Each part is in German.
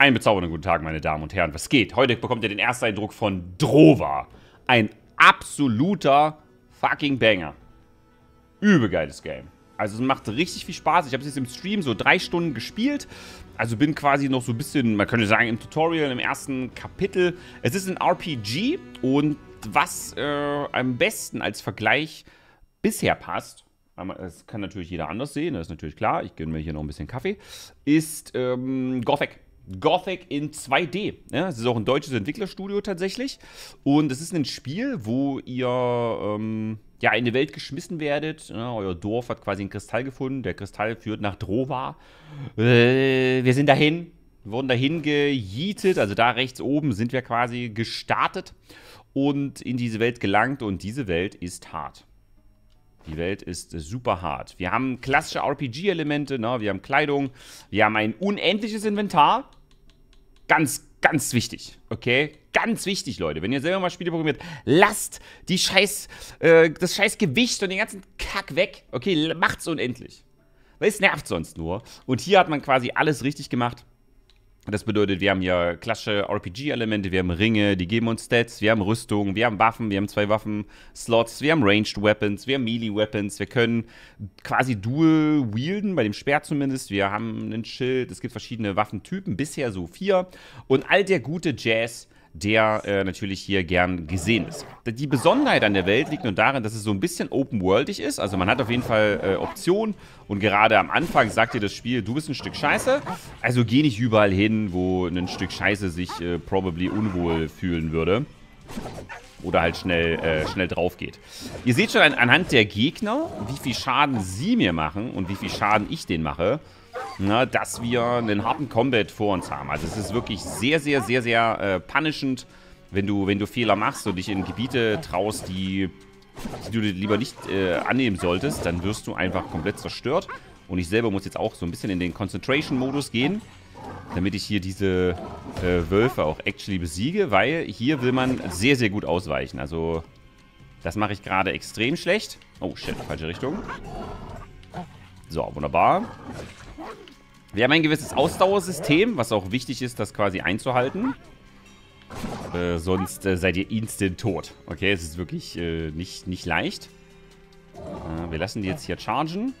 Einen bezaubernden guten Tag, meine Damen und Herren. Was geht? Heute bekommt ihr den ersten Eindruck von Drova. Ein absoluter fucking Banger. Übelgeiles Game. Also es macht richtig viel Spaß. Ich habe es jetzt im Stream so drei Stunden gespielt. Also bin quasi noch so ein bisschen, man könnte sagen, im Tutorial, im ersten Kapitel. Es ist ein RPG und was äh, am besten als Vergleich bisher passt, das kann natürlich jeder anders sehen, das ist natürlich klar, ich gönne mir hier noch ein bisschen Kaffee, ist ähm, Gothic. Gothic in 2D. Ja, es ist auch ein deutsches Entwicklerstudio tatsächlich. Und es ist ein Spiel, wo ihr ähm, ja, in die Welt geschmissen werdet. Ja, euer Dorf hat quasi einen Kristall gefunden. Der Kristall führt nach Drova. Äh, wir sind dahin, wurden dahin gejietet. Also da rechts oben sind wir quasi gestartet und in diese Welt gelangt. Und diese Welt ist hart. Die Welt ist super hart. Wir haben klassische RPG-Elemente, ne? wir haben Kleidung, wir haben ein unendliches Inventar. Ganz, ganz wichtig, okay? Ganz wichtig, Leute. Wenn ihr selber mal Spiele programmiert, lasst die scheiß, äh, das scheiß Gewicht und den ganzen Kack weg. Okay, macht's unendlich. Weil es nervt sonst nur. Und hier hat man quasi alles richtig gemacht. Das bedeutet, wir haben hier klassische RPG-Elemente, wir haben Ringe, die geben uns Stats, wir haben Rüstung, wir haben Waffen, wir haben zwei Waffen-Slots, wir haben Ranged Weapons, wir haben Melee-Weapons, wir können quasi Dual wielden, bei dem Schwert zumindest, wir haben einen Schild, es gibt verschiedene Waffentypen, bisher so vier. Und all der gute Jazz, der äh, natürlich hier gern gesehen ist. Die Besonderheit an der Welt liegt nur darin, dass es so ein bisschen open-worldig ist. Also man hat auf jeden Fall äh, Optionen und gerade am Anfang sagt dir das Spiel, du bist ein Stück Scheiße, also geh nicht überall hin, wo ein Stück Scheiße sich äh, probably unwohl fühlen würde. Oder halt schnell, äh, schnell drauf geht. Ihr seht schon an, anhand der Gegner, wie viel Schaden sie mir machen und wie viel Schaden ich denen mache na, dass wir einen harten Combat vor uns haben. Also es ist wirklich sehr, sehr, sehr, sehr äh, punishend, wenn du, wenn du Fehler machst und dich in Gebiete traust, die, die du lieber nicht äh, annehmen solltest, dann wirst du einfach komplett zerstört. Und ich selber muss jetzt auch so ein bisschen in den Concentration-Modus gehen, damit ich hier diese äh, Wölfe auch actually besiege, weil hier will man sehr, sehr gut ausweichen. Also das mache ich gerade extrem schlecht. Oh shit, falsche Richtung. So, wunderbar. Wir haben ein gewisses Ausdauersystem, was auch wichtig ist, das quasi einzuhalten. Äh, sonst äh, seid ihr instant tot. Okay, es ist wirklich äh, nicht, nicht leicht. Äh, wir lassen die jetzt hier chargen.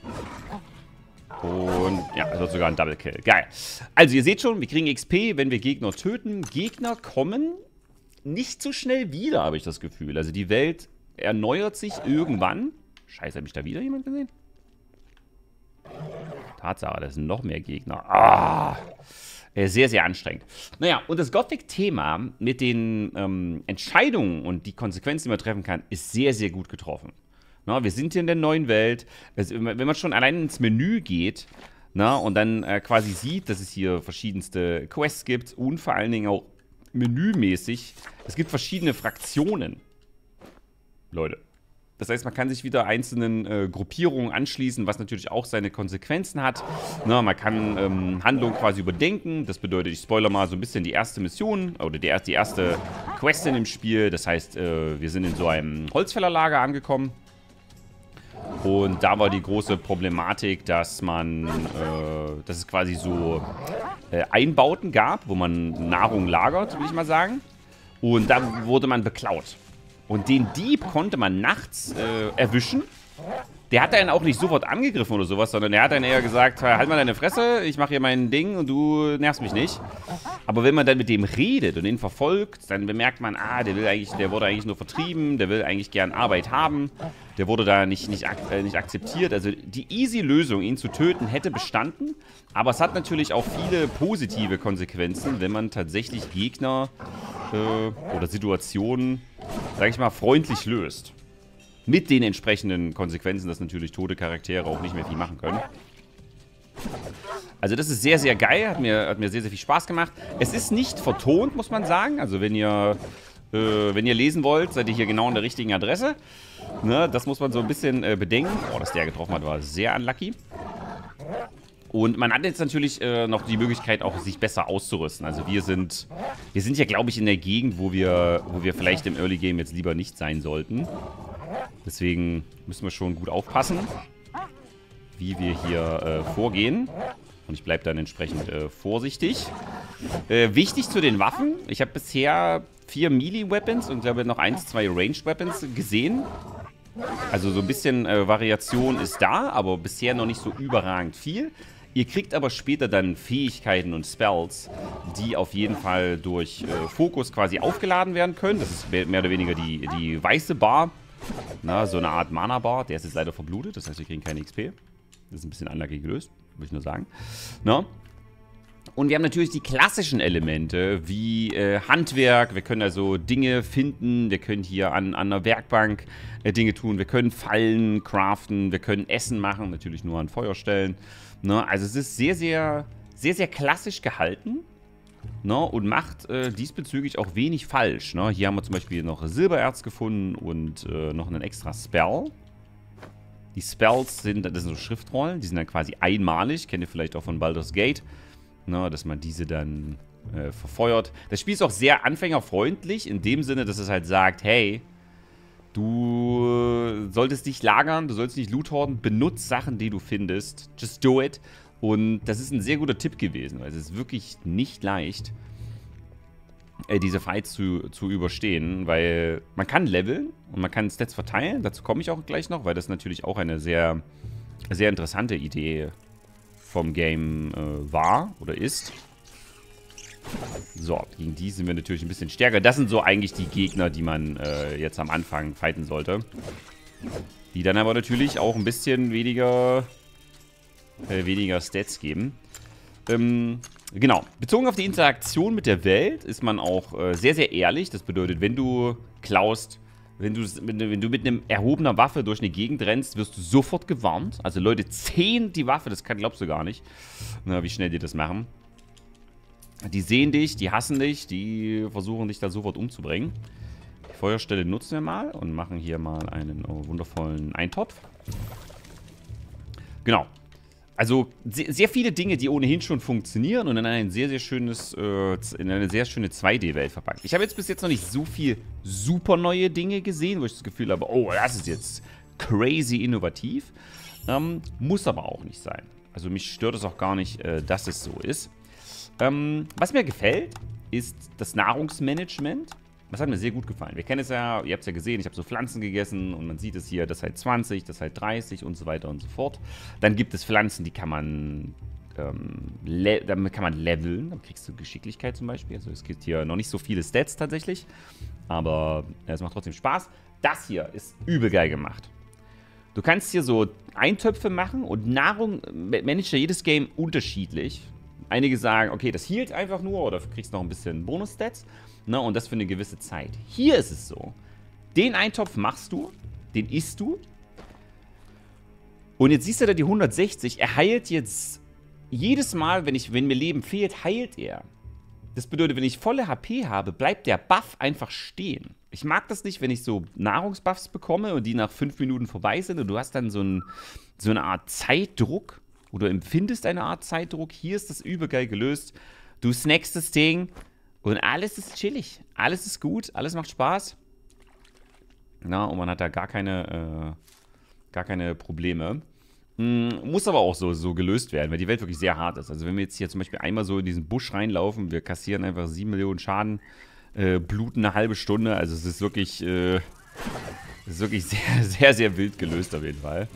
Und ja, das wird sogar ein Double Kill. Geil. Also ihr seht schon, wir kriegen XP, wenn wir Gegner töten. Gegner kommen nicht so schnell wieder, habe ich das Gefühl. Also die Welt erneuert sich irgendwann. Scheiße, habe ich da wieder jemand gesehen? Tatsache, das sind noch mehr Gegner. Ah, äh, sehr, sehr anstrengend. Naja, und das Gothic-Thema mit den ähm, Entscheidungen und die Konsequenzen, die man treffen kann, ist sehr, sehr gut getroffen. Na, wir sind hier in der neuen Welt. Wenn man schon allein ins Menü geht na, und dann äh, quasi sieht, dass es hier verschiedenste Quests gibt und vor allen Dingen auch menümäßig, es gibt verschiedene Fraktionen. Leute, das heißt, man kann sich wieder einzelnen äh, Gruppierungen anschließen, was natürlich auch seine Konsequenzen hat. Na, man kann ähm, Handlungen quasi überdenken. Das bedeutet, ich spoiler mal so ein bisschen die erste Mission oder die, die erste Quest in dem Spiel. Das heißt, äh, wir sind in so einem Holzfällerlager angekommen. Und da war die große Problematik, dass man, äh, dass es quasi so äh, Einbauten gab, wo man Nahrung lagert, will ich mal sagen. Und da wurde man beklaut. Und den Dieb konnte man nachts äh, erwischen. Der hat dann auch nicht sofort angegriffen oder sowas, sondern er hat dann eher gesagt, halt mal deine Fresse, ich mache hier mein Ding und du nervst mich nicht. Aber wenn man dann mit dem redet und ihn verfolgt, dann bemerkt man, ah, der will eigentlich, der wurde eigentlich nur vertrieben, der will eigentlich gern Arbeit haben. Der wurde da nicht, nicht, äh, nicht akzeptiert. Also die easy Lösung, ihn zu töten, hätte bestanden. Aber es hat natürlich auch viele positive Konsequenzen, wenn man tatsächlich Gegner äh, oder Situationen, sag ich mal, freundlich löst. Mit den entsprechenden Konsequenzen, dass natürlich tote Charaktere auch nicht mehr viel machen können. Also das ist sehr, sehr geil. Hat mir, hat mir sehr, sehr viel Spaß gemacht. Es ist nicht vertont, muss man sagen. Also wenn ihr, äh, wenn ihr lesen wollt, seid ihr hier genau an der richtigen Adresse. Ne, das muss man so ein bisschen äh, bedenken. Oh, dass der getroffen hat, war sehr unlucky. Und man hat jetzt natürlich äh, noch die Möglichkeit, auch sich besser auszurüsten. Also wir sind, wir sind ja, glaube ich, in der Gegend, wo wir, wo wir vielleicht im Early Game jetzt lieber nicht sein sollten. Deswegen müssen wir schon gut aufpassen, wie wir hier äh, vorgehen. Und ich bleibe dann entsprechend äh, vorsichtig. Äh, wichtig zu den Waffen. Ich habe bisher vier Melee-Weapons und glaube noch eins, zwei Ranged-Weapons gesehen. Also so ein bisschen äh, Variation ist da, aber bisher noch nicht so überragend viel. Ihr kriegt aber später dann Fähigkeiten und Spells, die auf jeden Fall durch äh, Fokus quasi aufgeladen werden können. Das ist mehr oder weniger die, die weiße Bar. Na, so eine Art Mana-Bar. Der ist jetzt leider verblutet, das heißt, wir kriegen keine XP. Das ist ein bisschen unlucky gelöst, würde ich nur sagen. Na? Und wir haben natürlich die klassischen Elemente wie äh, Handwerk. Wir können also Dinge finden. Wir können hier an, an einer Werkbank äh, Dinge tun. Wir können Fallen craften. Wir können Essen machen. Natürlich nur an Feuer stellen. Ne? Also es ist sehr, sehr, sehr, sehr klassisch gehalten. Ne? Und macht äh, diesbezüglich auch wenig falsch. Ne? Hier haben wir zum Beispiel noch Silbererz gefunden und äh, noch einen extra Spell. Die Spells sind, das sind so Schriftrollen, die sind dann quasi einmalig. Kennt ihr vielleicht auch von Baldur's Gate ne, dass man diese dann äh, verfeuert. Das Spiel ist auch sehr anfängerfreundlich, in dem Sinne, dass es halt sagt, hey, du solltest dich lagern, du sollst nicht Loot horden, benutzt Sachen, die du findest. Just do it. Und das ist ein sehr guter Tipp gewesen, weil es ist wirklich nicht leicht, äh, diese Fights zu, zu überstehen, weil man kann leveln und man kann Stats verteilen. Dazu komme ich auch gleich noch, weil das natürlich auch eine sehr, sehr interessante Idee ist vom Game äh, war oder ist. So, gegen die sind wir natürlich ein bisschen stärker. Das sind so eigentlich die Gegner, die man äh, jetzt am Anfang fighten sollte. Die dann aber natürlich auch ein bisschen weniger, äh, weniger Stats geben. Ähm, genau. Bezogen auf die Interaktion mit der Welt ist man auch äh, sehr, sehr ehrlich. Das bedeutet, wenn du klaust, wenn du, wenn du mit einem erhobener Waffe durch eine Gegend rennst, wirst du sofort gewarnt. Also Leute ziehen die Waffe, das glaubst du gar nicht, na, wie schnell die das machen. Die sehen dich, die hassen dich, die versuchen dich da sofort umzubringen. Die Feuerstelle nutzen wir mal und machen hier mal einen oh, wundervollen Eintopf. Genau. Also sehr viele Dinge, die ohnehin schon funktionieren und in ein sehr, sehr schönes, äh, in eine sehr schöne 2D-Welt verpackt. Ich habe jetzt bis jetzt noch nicht so viel super neue Dinge gesehen, wo ich das Gefühl habe, oh, das ist jetzt crazy innovativ. Ähm, muss aber auch nicht sein. Also mich stört es auch gar nicht, äh, dass es so ist. Ähm, was mir gefällt, ist das Nahrungsmanagement. Das hat mir sehr gut gefallen. Wir kennen es ja, ihr habt es ja gesehen, ich habe so Pflanzen gegessen und man sieht es hier, das halt 20, das halt 30 und so weiter und so fort. Dann gibt es Pflanzen, die kann man, ähm, damit kann man leveln. Dann kriegst du Geschicklichkeit zum Beispiel. Also es gibt hier noch nicht so viele Stats tatsächlich, aber es macht trotzdem Spaß. Das hier ist übel geil gemacht. Du kannst hier so Eintöpfe machen und Nahrung managt ja jedes Game unterschiedlich. Einige sagen, okay, das hielt einfach nur oder kriegst noch ein bisschen Bonus-Stats. Ne, und das für eine gewisse Zeit. Hier ist es so. Den Eintopf machst du, den isst du. Und jetzt siehst du da die 160. Er heilt jetzt jedes Mal, wenn, ich, wenn mir Leben fehlt, heilt er. Das bedeutet, wenn ich volle HP habe, bleibt der Buff einfach stehen. Ich mag das nicht, wenn ich so Nahrungsbuffs bekomme und die nach 5 Minuten vorbei sind und du hast dann so, ein, so eine Art Zeitdruck oder empfindest eine Art Zeitdruck. Hier ist das übergeil gelöst. Du snackst das Ding, und alles ist chillig. Alles ist gut. Alles macht Spaß. Na, und man hat da gar keine, äh, gar keine Probleme. Hm, muss aber auch so, so gelöst werden, weil die Welt wirklich sehr hart ist. Also wenn wir jetzt hier zum Beispiel einmal so in diesen Busch reinlaufen, wir kassieren einfach 7 Millionen Schaden, äh, bluten eine halbe Stunde. Also es ist wirklich, äh, es ist wirklich sehr, sehr, sehr wild gelöst auf jeden Fall.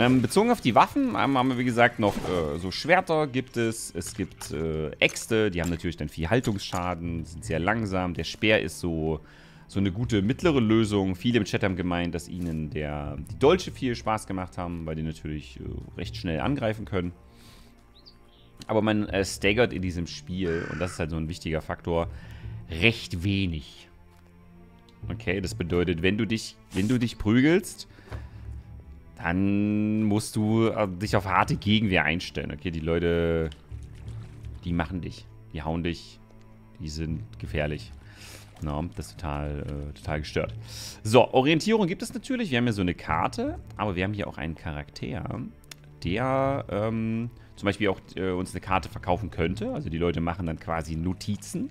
Ähm, bezogen auf die Waffen haben wir, wie gesagt, noch äh, so Schwerter gibt es. Es gibt äh, Äxte, die haben natürlich dann viel Haltungsschaden, sind sehr langsam. Der Speer ist so, so eine gute mittlere Lösung. Viele im Chat haben gemeint, dass ihnen der, die Dolche viel Spaß gemacht haben, weil die natürlich äh, recht schnell angreifen können. Aber man äh, staggert in diesem Spiel, und das ist halt so ein wichtiger Faktor, recht wenig. Okay, das bedeutet, wenn du dich, wenn du dich prügelst, dann musst du äh, dich auf harte Gegenwehr einstellen. Okay, die Leute, die machen dich. Die hauen dich. Die sind gefährlich. No, das ist total, äh, total gestört. So, Orientierung gibt es natürlich. Wir haben hier so eine Karte, aber wir haben hier auch einen Charakter, der ähm, zum Beispiel auch äh, uns eine Karte verkaufen könnte. Also die Leute machen dann quasi Notizen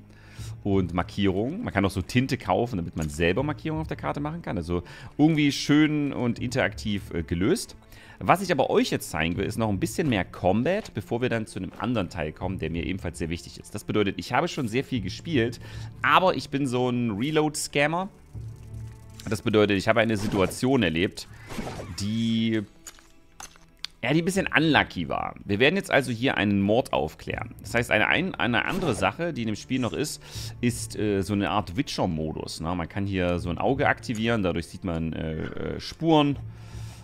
und Markierungen. Man kann auch so Tinte kaufen, damit man selber Markierungen auf der Karte machen kann. Also irgendwie schön und interaktiv äh, gelöst. Was ich aber euch jetzt zeigen will, ist noch ein bisschen mehr Combat, bevor wir dann zu einem anderen Teil kommen, der mir ebenfalls sehr wichtig ist. Das bedeutet, ich habe schon sehr viel gespielt, aber ich bin so ein Reload-Scammer. Das bedeutet, ich habe eine Situation erlebt, die ja, die ein bisschen unlucky war. Wir werden jetzt also hier einen Mord aufklären. Das heißt, eine, eine andere Sache, die in dem Spiel noch ist, ist äh, so eine Art Witcher-Modus. Ne? Man kann hier so ein Auge aktivieren, dadurch sieht man äh, äh, Spuren.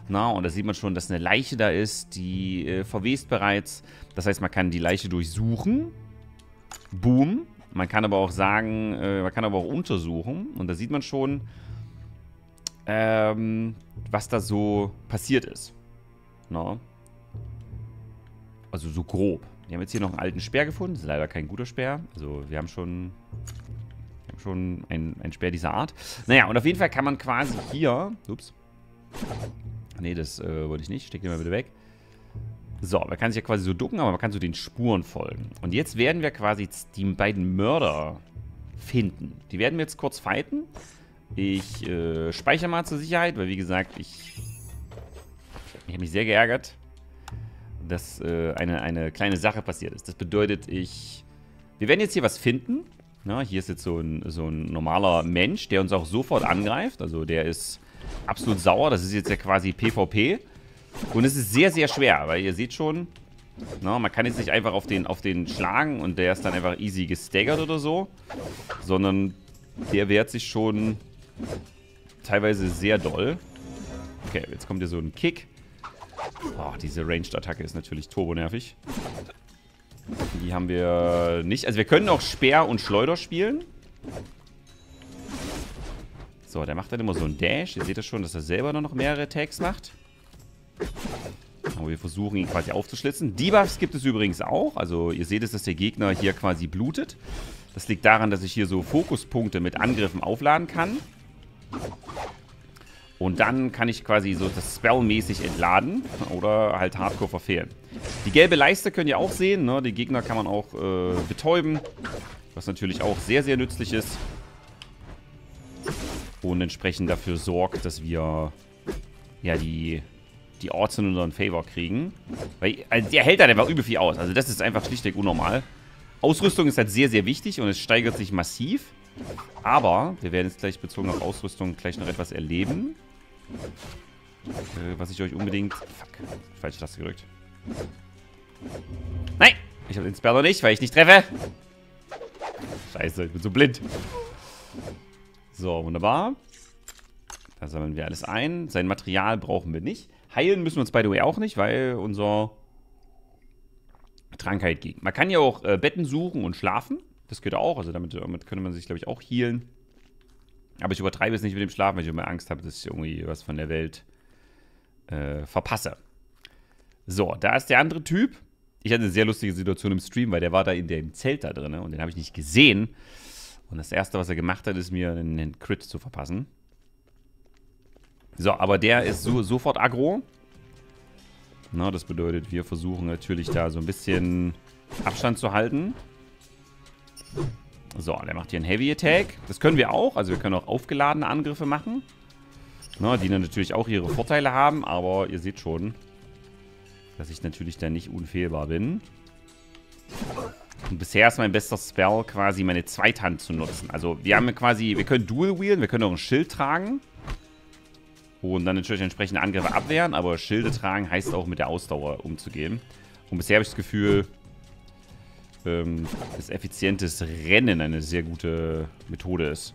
Na, und da sieht man schon, dass eine Leiche da ist, die äh, verwest bereits. Das heißt, man kann die Leiche durchsuchen. Boom. Man kann aber auch sagen, äh, man kann aber auch untersuchen. Und da sieht man schon, ähm, was da so passiert ist. No. Also so grob. Wir haben jetzt hier noch einen alten Speer gefunden. Das ist leider kein guter Speer. Also wir haben schon, wir haben schon einen, einen Speer dieser Art. Naja, und auf jeden Fall kann man quasi hier... Ups. Nee, das äh, wollte ich nicht. Steck den mal bitte weg. So, man kann sich ja quasi so ducken, aber man kann so den Spuren folgen. Und jetzt werden wir quasi die beiden Mörder finden. Die werden wir jetzt kurz fighten. Ich äh, speichere mal zur Sicherheit, weil wie gesagt, ich ich habe mich sehr geärgert, dass äh, eine, eine kleine Sache passiert ist. Das bedeutet, ich... Wir werden jetzt hier was finden. Na, hier ist jetzt so ein, so ein normaler Mensch, der uns auch sofort angreift. Also der ist absolut sauer. Das ist jetzt ja quasi PvP. Und es ist sehr, sehr schwer, weil ihr seht schon, na, man kann jetzt nicht einfach auf den, auf den schlagen und der ist dann einfach easy gestaggert oder so. Sondern der wehrt sich schon teilweise sehr doll. Okay, jetzt kommt hier so ein Kick. Oh, diese Ranged-Attacke ist natürlich turbo-nervig. Die haben wir nicht. Also wir können auch Speer und Schleuder spielen. So, der macht dann immer so einen Dash. Ihr seht das schon, dass er selber noch mehrere Tags macht. Aber wir versuchen ihn quasi aufzuschlitzen. Debuffs gibt es übrigens auch. Also ihr seht es, dass der Gegner hier quasi blutet. Das liegt daran, dass ich hier so Fokuspunkte mit Angriffen aufladen kann. Und dann kann ich quasi so das Spell-mäßig entladen oder halt Hardcore verfehlen. Die gelbe Leiste könnt ihr auch sehen. Ne? Die Gegner kann man auch äh, betäuben. Was natürlich auch sehr, sehr nützlich ist. Und entsprechend dafür sorgt, dass wir ja die, die Orts in unseren Favor kriegen. Weil also der hält halt einfach übel viel aus. Also das ist einfach schlichtweg unnormal. Ausrüstung ist halt sehr, sehr wichtig und es steigert sich massiv. Aber wir werden jetzt gleich bezogen auf Ausrüstung gleich noch etwas erleben. Äh, was ich euch unbedingt... Fuck, falsche Taste gedrückt. Nein! Ich habe den Spell noch nicht, weil ich nicht treffe. Scheiße, ich bin so blind. So, wunderbar. Da sammeln wir alles ein. Sein Material brauchen wir nicht. Heilen müssen wir uns by the way auch nicht, weil unser Krankheit ging. Man kann ja auch äh, Betten suchen und schlafen. Das geht auch. Also damit, damit könnte man sich, glaube ich, auch healen. Aber ich übertreibe es nicht mit dem Schlafen, weil ich immer Angst habe, dass ich irgendwie was von der Welt äh, verpasse. So, da ist der andere Typ. Ich hatte eine sehr lustige Situation im Stream, weil der war da in dem Zelt da drin und den habe ich nicht gesehen. Und das Erste, was er gemacht hat, ist mir einen Crit zu verpassen. So, aber der ist so, sofort aggro. Na, das bedeutet, wir versuchen natürlich da so ein bisschen Abstand zu halten. So, der macht hier einen Heavy Attack. Das können wir auch. Also wir können auch aufgeladene Angriffe machen. Na, die dann natürlich auch ihre Vorteile haben. Aber ihr seht schon, dass ich natürlich da nicht unfehlbar bin. Und bisher ist mein bester Spell quasi meine Zweithand zu nutzen. Also wir haben quasi, wir können Dual Wheelen, wir können auch ein Schild tragen. Und dann natürlich entsprechende Angriffe abwehren. Aber Schilde tragen heißt auch mit der Ausdauer umzugehen. Und bisher habe ich das Gefühl, ähm, dass effizientes Rennen eine sehr gute Methode ist.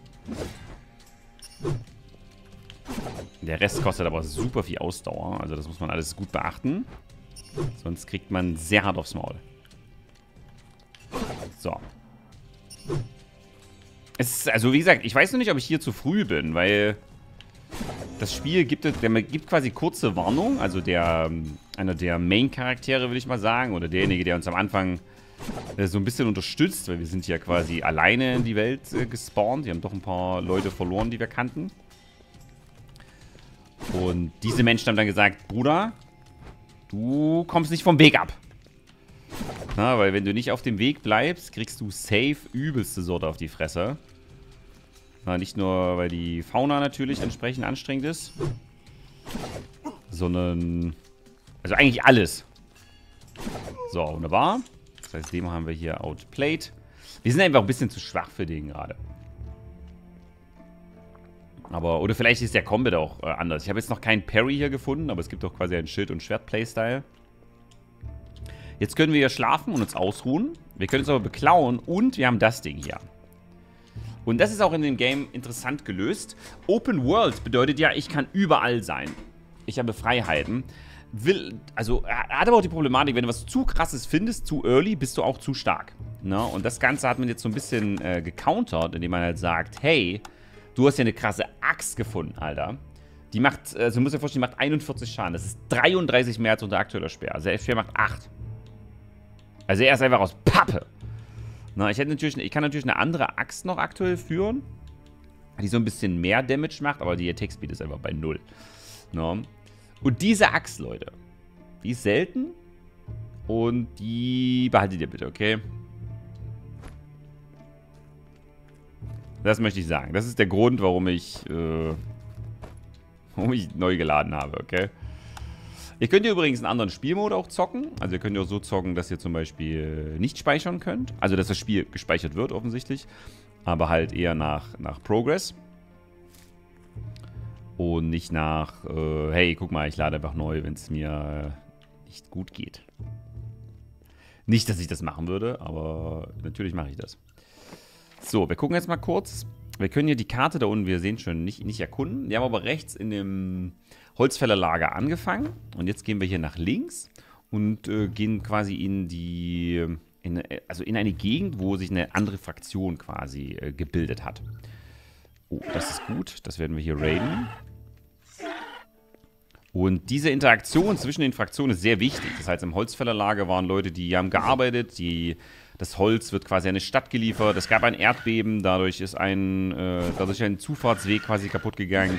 Der Rest kostet aber super viel Ausdauer. Also das muss man alles gut beachten. Sonst kriegt man sehr hart aufs Maul. So. Es ist, also wie gesagt, ich weiß noch nicht, ob ich hier zu früh bin, weil das Spiel gibt, der gibt quasi kurze Warnung. Also der, einer der Main-Charaktere, würde ich mal sagen, oder derjenige, der uns am Anfang äh, so ein bisschen unterstützt, weil wir sind ja quasi alleine in die Welt äh, gespawnt. Wir haben doch ein paar Leute verloren, die wir kannten. Und diese Menschen haben dann gesagt, Bruder, du kommst nicht vom Weg ab. Na, weil wenn du nicht auf dem Weg bleibst, kriegst du safe übelste Sorte auf die Fresse. Na, nicht nur, weil die Fauna natürlich entsprechend anstrengend ist, sondern Also eigentlich alles. So, wunderbar. Das heißt, dem haben wir hier outplayed. Wir sind einfach ein bisschen zu schwach für den gerade. Aber, oder vielleicht ist der Combat auch äh, anders. Ich habe jetzt noch keinen Parry hier gefunden, aber es gibt doch quasi einen Schild- und Schwert-Playstyle. Jetzt können wir hier schlafen und uns ausruhen. Wir können uns aber beklauen und wir haben das Ding hier. Und das ist auch in dem Game interessant gelöst. Open World bedeutet ja, ich kann überall sein. Ich habe Freiheiten. Will, also, hat aber auch die Problematik, wenn du was zu krasses findest, zu early, bist du auch zu stark. Ne? Und das Ganze hat man jetzt so ein bisschen äh, gecountert, indem man halt sagt, hey, du hast ja eine krasse Axt gefunden, Alter. Die macht, also du musst dir vorstellen, die macht 41 Schaden. Das ist 33 mehr als unter aktueller Speer. Also der Speer macht 8. Also er ist einfach aus Pappe. Na, ich, hätte natürlich, ich kann natürlich eine andere Axt noch aktuell führen, die so ein bisschen mehr Damage macht, aber die Attack Speed ist einfach bei 0. Na. Und diese Axt, Leute, die ist selten und die behaltet ihr bitte, okay? Das möchte ich sagen. Das ist der Grund, warum ich, äh, warum ich neu geladen habe, okay? Ihr könnt hier übrigens einen anderen Spielmode auch zocken. Also ihr könnt ja auch so zocken, dass ihr zum Beispiel nicht speichern könnt. Also dass das Spiel gespeichert wird offensichtlich. Aber halt eher nach, nach Progress. Und nicht nach, äh, hey, guck mal, ich lade einfach neu, wenn es mir nicht gut geht. Nicht, dass ich das machen würde, aber natürlich mache ich das. So, wir gucken jetzt mal kurz. Wir können hier die Karte da unten, wir sehen schon, nicht, nicht erkunden. Wir haben aber rechts in dem Holzfällerlager angefangen. Und jetzt gehen wir hier nach links und äh, gehen quasi in die, in, also in eine Gegend, wo sich eine andere Fraktion quasi äh, gebildet hat. Oh, das ist gut. Das werden wir hier raiden. Und diese Interaktion zwischen den Fraktionen ist sehr wichtig. Das heißt, im Holzfällerlager waren Leute, die haben gearbeitet, die, das Holz wird quasi an eine Stadt geliefert. Es gab ein Erdbeben, dadurch ist ein, äh, dadurch ein Zufahrtsweg quasi kaputt gegangen.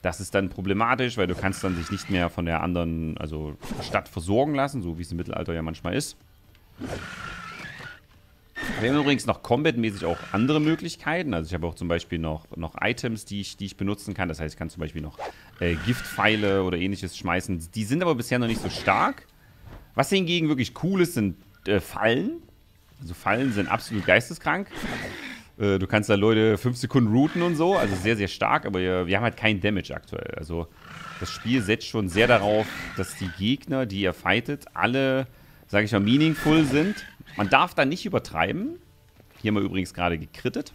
Das ist dann problematisch, weil du kannst dann sich nicht mehr von der anderen, also Stadt versorgen lassen, so wie es im Mittelalter ja manchmal ist. Wir haben übrigens noch combat-mäßig auch andere Möglichkeiten. Also ich habe auch zum Beispiel noch, noch Items, die ich, die ich benutzen kann. Das heißt, ich kann zum Beispiel noch äh, Giftpfeile oder ähnliches schmeißen. Die sind aber bisher noch nicht so stark. Was hingegen wirklich cool ist, sind äh, Fallen. Also Fallen sind absolut geisteskrank. Äh, du kannst da Leute 5 Sekunden routen und so. Also sehr, sehr stark, aber wir, haben halt keinen Damage aktuell. Also das Spiel setzt schon sehr darauf, dass die Gegner, die ihr fightet, alle, sage ich mal, meaningful sind. Man darf da nicht übertreiben. Hier haben wir übrigens gerade gekrittet.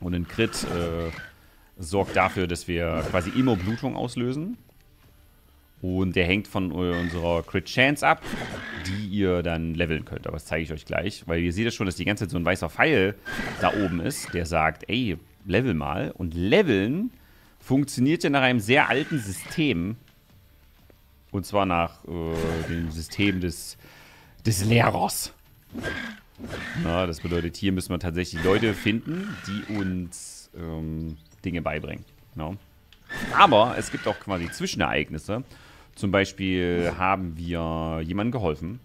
Und ein Crit äh, sorgt dafür, dass wir quasi immer Blutung auslösen. Und der hängt von unserer Crit Chance ab, die ihr dann leveln könnt. Aber das zeige ich euch gleich. Weil ihr seht ja schon, dass die ganze Zeit so ein weißer Pfeil da oben ist, der sagt, ey, level mal. Und leveln funktioniert ja nach einem sehr alten System. Und zwar nach äh, dem System des, des Lehrers. Na, das bedeutet, hier müssen wir tatsächlich Leute finden, die uns ähm, Dinge beibringen. No? Aber es gibt auch quasi Zwischenereignisse, zum Beispiel haben wir jemandem geholfen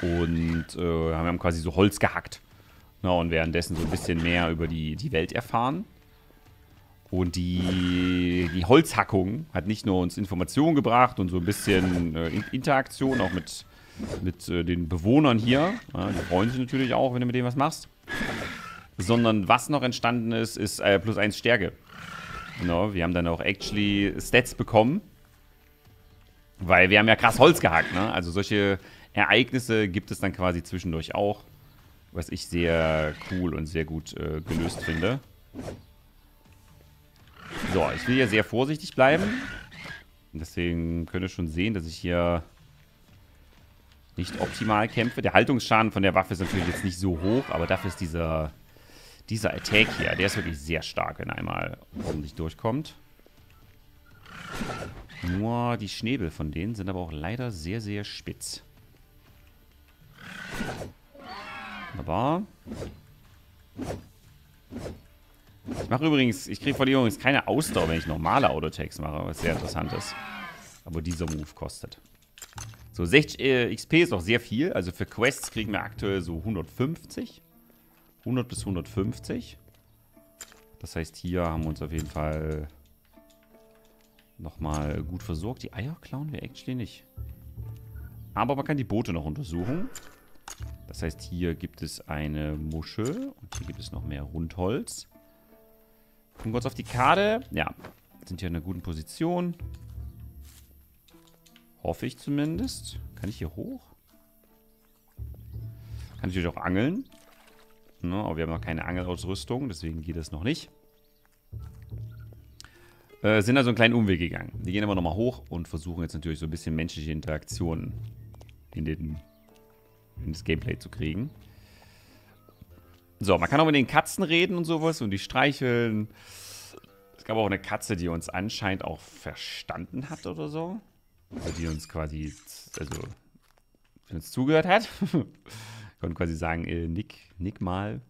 und äh, haben quasi so Holz gehackt. Na, und währenddessen so ein bisschen mehr über die, die Welt erfahren. Und die, die Holzhackung hat nicht nur uns Informationen gebracht und so ein bisschen äh, Interaktion auch mit, mit äh, den Bewohnern hier. Ja, die freuen sich natürlich auch, wenn du mit denen was machst. Sondern was noch entstanden ist, ist äh, plus 1 Stärke. No, wir haben dann auch actually Stats bekommen. Weil wir haben ja krass Holz gehackt, ne? Also solche Ereignisse gibt es dann quasi zwischendurch auch. Was ich sehr cool und sehr gut äh, gelöst finde. So, ich will hier sehr vorsichtig bleiben. Deswegen könnt ihr schon sehen, dass ich hier nicht optimal kämpfe. Der Haltungsschaden von der Waffe ist natürlich jetzt nicht so hoch, aber dafür ist dieser, dieser Attack hier, der ist wirklich sehr stark, wenn er einmal ordentlich durchkommt. Nur die Schnäbel von denen sind aber auch leider sehr, sehr spitz. Wunderbar. Ich mache übrigens, ich kriege von dir übrigens keine Ausdauer, wenn ich normale Autotext mache, was sehr interessant ist. Aber dieser Move kostet. So, 60 äh, XP ist auch sehr viel. Also für Quests kriegen wir aktuell so 150. 100 bis 150. Das heißt, hier haben wir uns auf jeden Fall nochmal gut versorgt. Die Eier klauen wir actually nicht. Aber man kann die Boote noch untersuchen. Das heißt, hier gibt es eine Muschel und hier gibt es noch mehr Rundholz. Gucken wir uns auf die Karte. Ja, sind hier in einer guten Position. Hoffe ich zumindest. Kann ich hier hoch? Kann ich natürlich auch angeln. Ne, aber wir haben noch keine Angelausrüstung, deswegen geht das noch nicht. Äh, sind also einen kleinen Umweg gegangen. Wir gehen aber nochmal hoch und versuchen jetzt natürlich so ein bisschen menschliche Interaktionen in, den, in das Gameplay zu kriegen. So, man kann auch mit den Katzen reden und sowas und die streicheln. Es gab auch eine Katze, die uns anscheinend auch verstanden hat oder so. Also die uns quasi, also, die uns zugehört hat. Konnten quasi sagen, äh, Nick, Nick mal,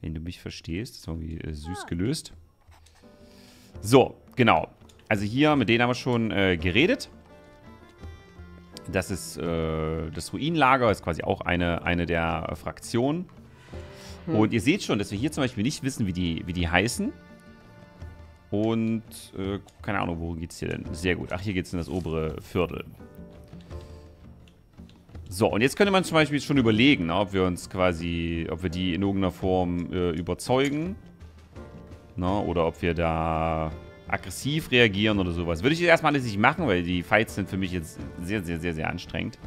wenn du mich verstehst. Das ist irgendwie äh, süß gelöst. So, genau. Also hier, mit denen haben wir schon äh, geredet. Das ist äh, das Ruinenlager, ist quasi auch eine, eine der Fraktionen. Hm. Und ihr seht schon, dass wir hier zum Beispiel nicht wissen, wie die, wie die heißen. Und, äh, keine Ahnung, worum geht es hier denn? Sehr gut. Ach, hier geht es in das obere Viertel. So, und jetzt könnte man zum Beispiel schon überlegen, ne, ob wir uns quasi, ob wir die in irgendeiner Form äh, überzeugen. Ne, oder ob wir da aggressiv reagieren oder sowas. Würde ich jetzt erstmal alles nicht machen, weil die Fights sind für mich jetzt sehr, sehr, sehr, sehr anstrengend.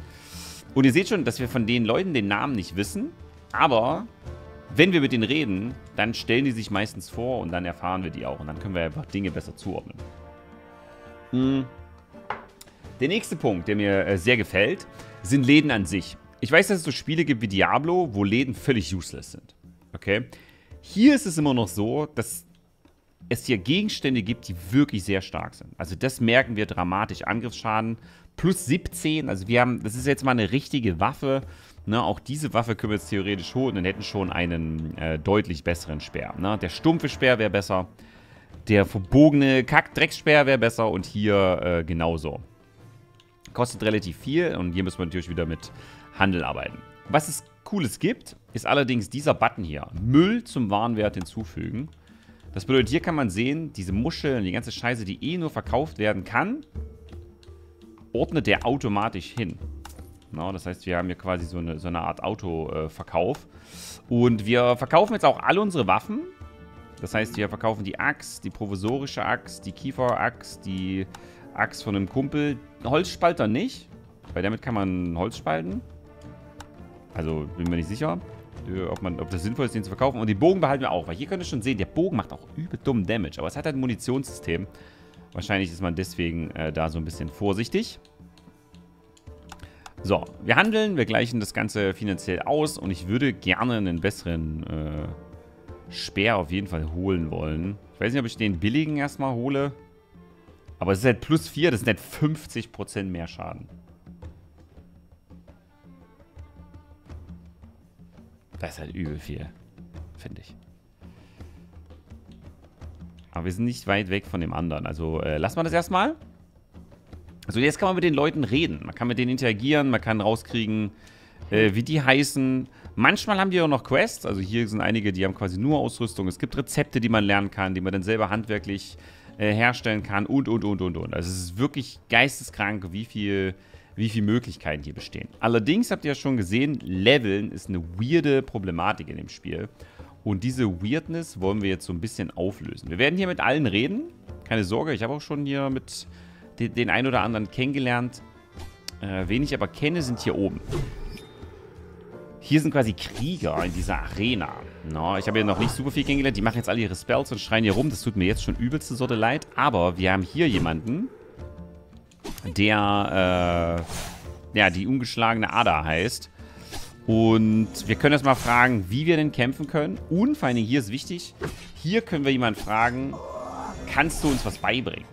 Und ihr seht schon, dass wir von den Leuten den Namen nicht wissen. Aber wenn wir mit denen reden, dann stellen die sich meistens vor und dann erfahren wir die auch. Und dann können wir einfach Dinge besser zuordnen. Hm. Der nächste Punkt, der mir äh, sehr gefällt, sind Läden an sich. Ich weiß, dass es so Spiele gibt wie Diablo, wo Läden völlig useless sind. Okay? Hier ist es immer noch so, dass es hier Gegenstände gibt, die wirklich sehr stark sind. Also das merken wir dramatisch. Angriffsschaden plus 17. Also wir haben, das ist jetzt mal eine richtige Waffe. Ne, auch diese Waffe können wir jetzt theoretisch holen und hätten schon einen äh, deutlich besseren Speer. Ne? Der stumpfe Speer wäre besser. Der verbogene Kack-Dreckspeer wäre besser und hier äh, genauso. Kostet relativ viel und hier müssen wir natürlich wieder mit Handel arbeiten. Was es Cooles gibt, ist allerdings dieser Button hier. Müll zum Warenwert hinzufügen. Das bedeutet, hier kann man sehen, diese Muscheln, die ganze Scheiße, die eh nur verkauft werden kann, ordnet der automatisch hin. No, das heißt, wir haben hier quasi so eine, so eine Art Autoverkauf. Und wir verkaufen jetzt auch alle unsere Waffen. Das heißt, wir verkaufen die Axt, die provisorische Axt, die Kiefer-Axt, die Axt von einem Kumpel. Holzspalter nicht, weil damit kann man Holz spalten. Also bin mir nicht sicher, ob, man, ob das sinnvoll ist, den zu verkaufen. Und den Bogen behalten wir auch, weil hier könnt ihr schon sehen, der Bogen macht auch übel dummen Damage. Aber es hat halt ein Munitionssystem. Wahrscheinlich ist man deswegen äh, da so ein bisschen vorsichtig. So, wir handeln, wir gleichen das Ganze finanziell aus und ich würde gerne einen besseren äh, Speer auf jeden Fall holen wollen. Ich weiß nicht, ob ich den billigen erstmal hole. Aber es ist halt plus 4, das sind halt 50% mehr Schaden. Das ist halt übel viel, finde ich. Aber wir sind nicht weit weg von dem anderen. Also äh, lassen wir das erstmal. Also jetzt kann man mit den Leuten reden. Man kann mit denen interagieren, man kann rauskriegen, äh, wie die heißen. Manchmal haben die auch noch Quests. Also hier sind einige, die haben quasi nur Ausrüstung. Es gibt Rezepte, die man lernen kann, die man dann selber handwerklich äh, herstellen kann und, und, und, und, und. Also es ist wirklich geisteskrank, wie viel, wie viel Möglichkeiten hier bestehen. Allerdings habt ihr ja schon gesehen, Leveln ist eine weirde Problematik in dem Spiel. Und diese Weirdness wollen wir jetzt so ein bisschen auflösen. Wir werden hier mit allen reden. Keine Sorge, ich habe auch schon hier mit den, den einen oder anderen kennengelernt. Äh, wen ich aber kenne, sind hier oben. Hier sind quasi Krieger in dieser Arena. No, ich habe ja noch nicht super viel kennengelernt. Die machen jetzt alle ihre Spells und schreien hier rum. Das tut mir jetzt schon übelste Sorte leid. Aber wir haben hier jemanden, der, äh, ja, die ungeschlagene Ada heißt. Und wir können jetzt mal fragen, wie wir denn kämpfen können. Und vor allem hier ist wichtig, hier können wir jemanden fragen, kannst du uns was beibringen?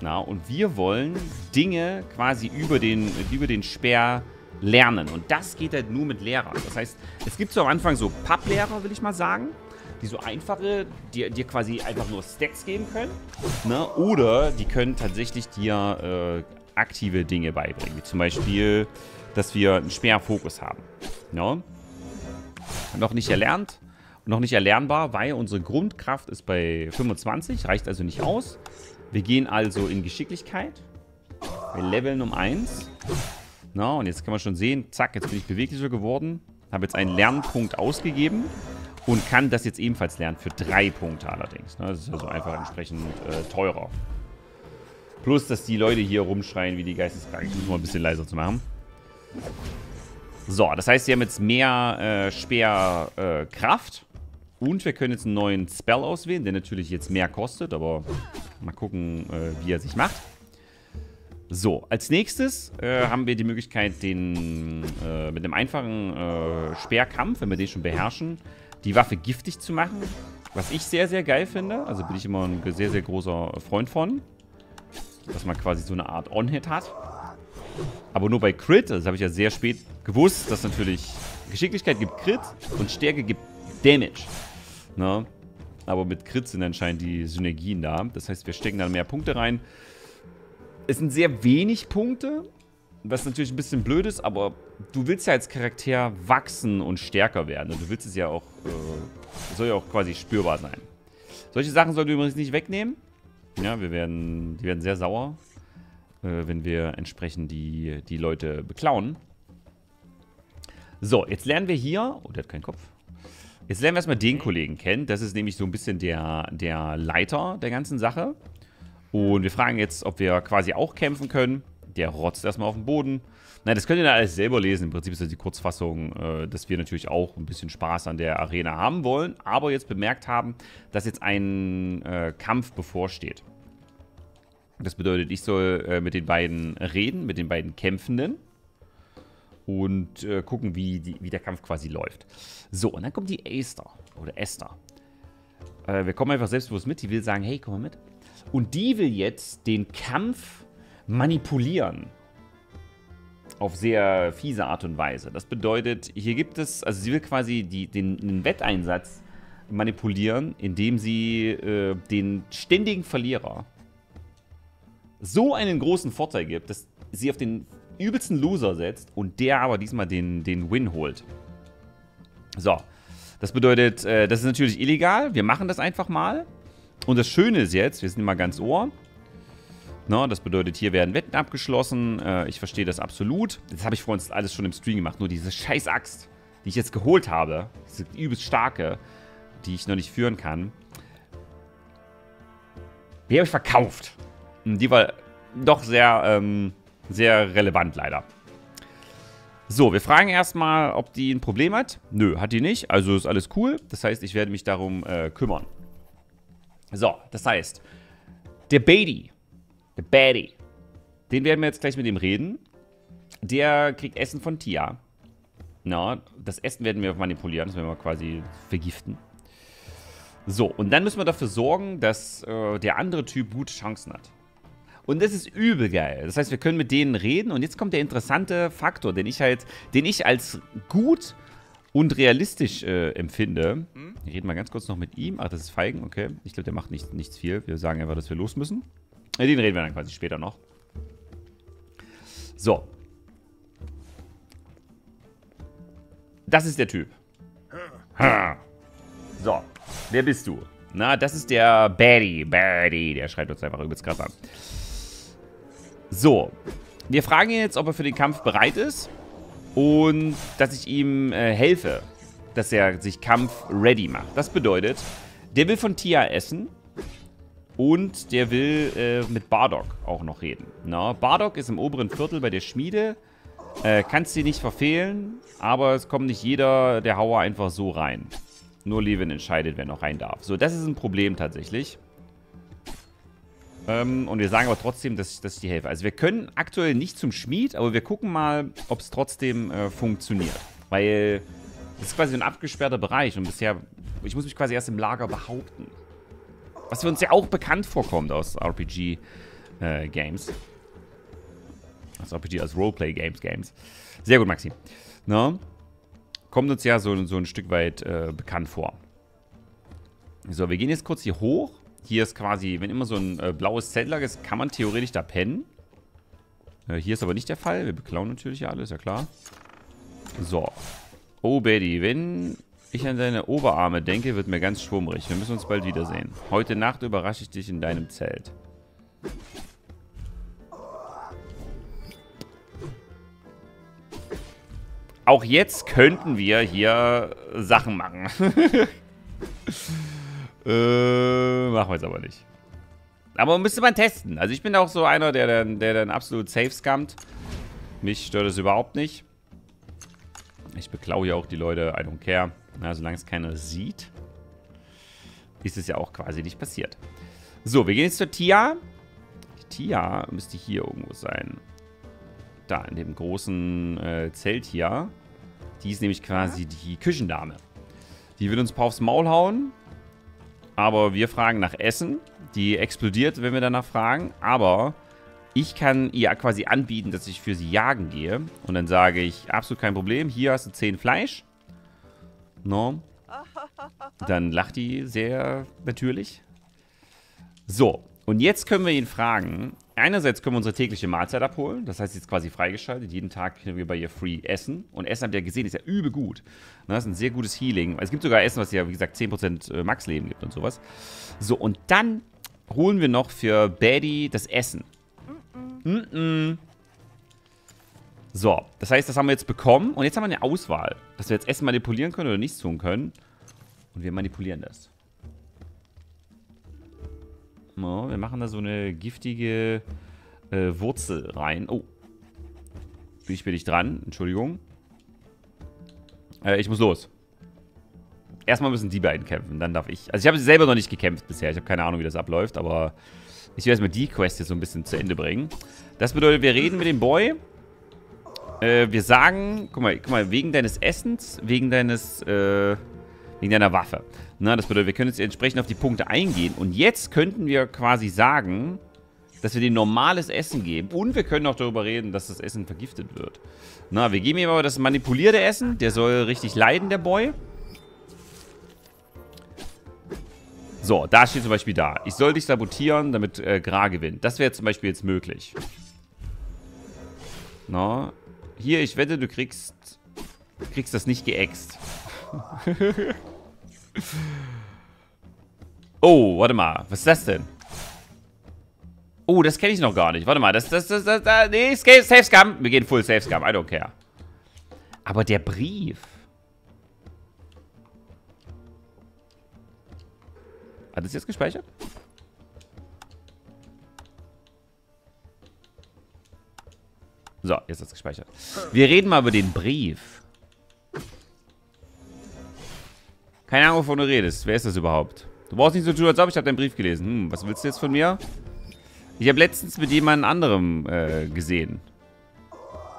Na, und wir wollen Dinge quasi über den, über den Speer lernen. Und das geht halt nur mit Lehrern. Das heißt, es gibt so am Anfang so Papplehrer, will ich mal sagen, die so einfache, die dir quasi einfach nur Stacks geben können. Ne? Oder die können tatsächlich dir äh, aktive Dinge beibringen. Wie zum Beispiel, dass wir einen Speerfokus haben. Ne? Noch nicht erlernt, noch nicht erlernbar, weil unsere Grundkraft ist bei 25, reicht also nicht aus. Wir gehen also in Geschicklichkeit. Wir leveln um 1. Na, und jetzt kann man schon sehen, zack, jetzt bin ich beweglicher geworden. Habe jetzt einen Lernpunkt ausgegeben und kann das jetzt ebenfalls lernen für drei Punkte allerdings. Das ist also einfach entsprechend äh, teurer. Plus, dass die Leute hier rumschreien wie die Geisteskranken. Ich muss mal ein bisschen leiser zu machen. So, das heißt, sie haben jetzt mehr äh, Speerkraft. Äh, und wir können jetzt einen neuen Spell auswählen, der natürlich jetzt mehr kostet. Aber mal gucken, äh, wie er sich macht. So, als nächstes äh, haben wir die Möglichkeit, den äh, mit einem einfachen äh, Speerkampf, wenn wir den schon beherrschen, die Waffe giftig zu machen. Was ich sehr, sehr geil finde. Also bin ich immer ein sehr, sehr großer Freund von. Dass man quasi so eine Art On-Hit hat. Aber nur bei Crit, das habe ich ja sehr spät gewusst, dass natürlich Geschicklichkeit gibt Crit und Stärke gibt Damage. Ne? Aber mit Crit sind anscheinend die Synergien da. Das heißt, wir stecken da mehr Punkte rein. Es sind sehr wenig Punkte, was natürlich ein bisschen blöd ist, aber du willst ja als Charakter wachsen und stärker werden. Du willst es ja auch, äh, soll ja auch quasi spürbar sein. Solche Sachen sollten wir übrigens nicht wegnehmen. Ja, wir werden, die werden sehr sauer, äh, wenn wir entsprechend die, die Leute beklauen. So, jetzt lernen wir hier, oh, der hat keinen Kopf. Jetzt lernen wir erstmal den Kollegen kennen. Das ist nämlich so ein bisschen der, der Leiter der ganzen Sache. Und wir fragen jetzt, ob wir quasi auch kämpfen können. Der rotzt erstmal auf den Boden. Nein, das könnt ihr dann alles selber lesen. Im Prinzip ist das die Kurzfassung, äh, dass wir natürlich auch ein bisschen Spaß an der Arena haben wollen, aber jetzt bemerkt haben, dass jetzt ein äh, Kampf bevorsteht. Das bedeutet, ich soll äh, mit den beiden reden, mit den beiden Kämpfenden und gucken, wie, die, wie der Kampf quasi läuft. So, und dann kommt die Esther oder Esther. Wir kommen einfach selbstbewusst mit. Die will sagen, hey, komm mal mit. Und die will jetzt den Kampf manipulieren. Auf sehr fiese Art und Weise. Das bedeutet, hier gibt es, also sie will quasi die, den, den Wetteinsatz manipulieren, indem sie äh, den ständigen Verlierer so einen großen Vorteil gibt, dass sie auf den übelsten Loser setzt und der aber diesmal den, den Win holt. So. Das bedeutet, äh, das ist natürlich illegal. Wir machen das einfach mal. Und das Schöne ist jetzt, wir sind immer ganz ohr. No, das bedeutet, hier werden Wetten abgeschlossen. Äh, ich verstehe das absolut. Das habe ich vor uns alles schon im Stream gemacht. Nur diese scheiß Axt, die ich jetzt geholt habe, diese übelst starke, die ich noch nicht führen kann, die habe ich verkauft. Und die war doch sehr, ähm, sehr relevant leider. So, wir fragen erstmal, ob die ein Problem hat. Nö, hat die nicht. Also ist alles cool. Das heißt, ich werde mich darum äh, kümmern. So, das heißt, der Beatty, der Betty, den werden wir jetzt gleich mit ihm reden. Der kriegt Essen von Tia. Na, das Essen werden wir manipulieren, das werden wir quasi vergiften. So, und dann müssen wir dafür sorgen, dass äh, der andere Typ gute Chancen hat. Und das ist übel geil. Das heißt, wir können mit denen reden und jetzt kommt der interessante Faktor, den ich halt, den ich als gut und realistisch äh, empfinde. Hm? Wir reden mal ganz kurz noch mit ihm. Ach, das ist Feigen, okay. Ich glaube, der macht nicht, nichts viel. Wir sagen einfach, dass wir los müssen. Äh, den reden wir dann quasi später noch. So. Das ist der Typ. Ha. So. Wer bist du? Na, das ist der Baddy. Baddy. Der schreit uns einfach übelst krass an. So. Wir fragen ihn jetzt, ob er für den Kampf bereit ist. Und dass ich ihm äh, helfe. Dass er sich Kampf ready macht. Das bedeutet, der will von Tia essen. Und der will äh, mit Bardock auch noch reden. Na, Bardock ist im oberen Viertel bei der Schmiede. Äh, kannst sie nicht verfehlen, aber es kommt nicht jeder der Hauer einfach so rein. Nur Levin entscheidet, wer noch rein darf. So, das ist ein Problem tatsächlich. Ähm, und wir sagen aber trotzdem, dass, dass ich die helfe. Also wir können aktuell nicht zum Schmied, aber wir gucken mal, ob es trotzdem äh, funktioniert. Weil das ist quasi ein abgesperrter Bereich und bisher, ich muss mich quasi erst im Lager behaupten. Was für uns ja auch bekannt vorkommt aus RPG-Games. Äh, als RPG, als Roleplay-Games, Games. Sehr gut, Maxi. Ne? Kommt uns ja so, so ein Stück weit äh, bekannt vor. So, wir gehen jetzt kurz hier hoch hier ist quasi, wenn immer so ein äh, blaues Zeltlag ist, kann man theoretisch da pennen. Äh, hier ist aber nicht der Fall. Wir beklauen natürlich alles, ja klar. So. Oh, Betty, wenn ich an deine Oberarme denke, wird mir ganz schwummrig. Wir müssen uns bald wiedersehen. Heute Nacht überrasche ich dich in deinem Zelt. Auch jetzt könnten wir hier Sachen machen. äh, machen wir jetzt aber nicht. Aber müsste man testen. Also ich bin auch so einer, der dann, der dann absolut safe scammt. Mich stört es überhaupt nicht. Ich beklaue ja auch die Leute, I don't care. Na, solange es keiner sieht, ist es ja auch quasi nicht passiert. So, wir gehen jetzt zur Tia. Die Tia müsste hier irgendwo sein. Da, in dem großen äh, Zelt hier. Die ist nämlich quasi die Küchendame. Die wird uns ein paar aufs Maul hauen. Aber wir fragen nach Essen. Die explodiert, wenn wir danach fragen. Aber ich kann ihr quasi anbieten, dass ich für sie jagen gehe. Und dann sage ich, absolut kein Problem. Hier hast du 10 Fleisch. No. Dann lacht die sehr natürlich. So, und jetzt können wir ihn fragen. Einerseits können wir unsere tägliche Mahlzeit abholen. Das heißt, sie ist quasi freigeschaltet. Jeden Tag können wir bei ihr free essen. Und Essen, habt ihr ja gesehen, ist ja übel gut. Das ist ein sehr gutes Healing. Es gibt sogar Essen, was ja, wie gesagt, 10% äh, Max-Leben gibt und sowas. So, und dann holen wir noch für Baddy das Essen. Mm -mm. So, das heißt, das haben wir jetzt bekommen. Und jetzt haben wir eine Auswahl, dass wir jetzt Essen manipulieren können oder nichts tun können. Und wir manipulieren das. No, wir machen da so eine giftige äh, Wurzel rein. Oh. Ich bin nicht dran. Entschuldigung. Äh, ich muss los. Erstmal müssen die beiden kämpfen, dann darf ich. Also ich habe selber noch nicht gekämpft bisher. Ich habe keine Ahnung, wie das abläuft, aber ich will erstmal die Quest jetzt so ein bisschen zu Ende bringen. Das bedeutet, wir reden mit dem Boy. Äh, wir sagen, guck mal, guck mal, wegen deines Essens, wegen deines, äh, wegen deiner Waffe. Na, das bedeutet, wir können jetzt entsprechend auf die Punkte eingehen. Und jetzt könnten wir quasi sagen, dass wir dem normales Essen geben. Und wir können auch darüber reden, dass das Essen vergiftet wird. Na, wir geben ihm aber das manipulierte Essen. Der soll richtig leiden, der Boy. So, da steht zum Beispiel da. Ich soll dich sabotieren, damit äh, Gra gewinnt. Das wäre zum Beispiel jetzt möglich. Na, hier, ich wette, du kriegst, kriegst das nicht geäxt. oh, warte mal. Was ist das denn? Oh, das kenne ich noch gar nicht. Warte mal, das, das, das, das, das nee, Safe Scam. Wir gehen Full Safe Scam, I don't care. Aber der Brief. Hat es jetzt gespeichert? So, jetzt ist es gespeichert. Wir reden mal über den Brief. Keine Ahnung, wovon du redest. Wer ist das überhaupt? Du brauchst nicht so tun, als ob ich habe deinen Brief gelesen. Hm, was willst du jetzt von mir? Ich habe letztens mit jemand anderem äh, gesehen.